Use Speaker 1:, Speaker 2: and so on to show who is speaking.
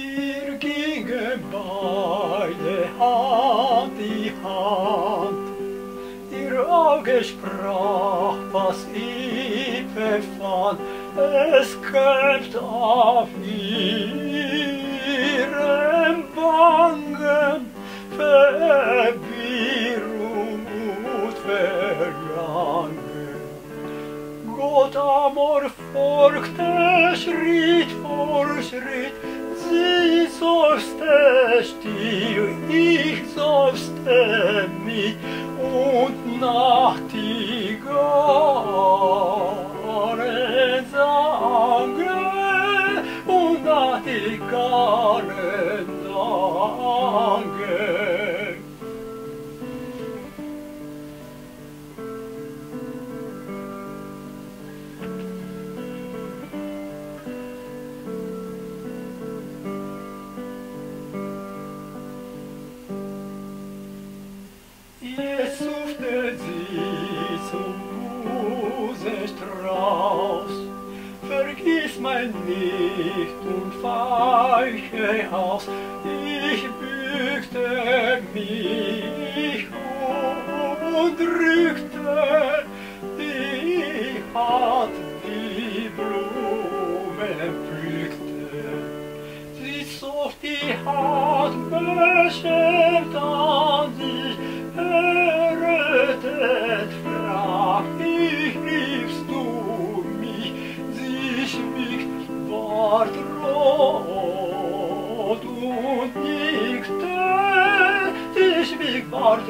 Speaker 1: Wir gingen beide Hand in Hand, Ihr Auge sprach, was ich befand, Es kämpft auf ihrem Wangen, Verwirrung und Verlangen. Gott, Amor, folgte Schritt vor Schritt, sollst dir, ich sollst mich und nach die Gare sangen und nach die Gare sangen. Piesufte sie zum Busen strauß, vergiss mein nicht und weiche aus, ich bückte mich um und drückte die Hand, die Blume pflückte, sie zog die Hand beschämt aus, Bart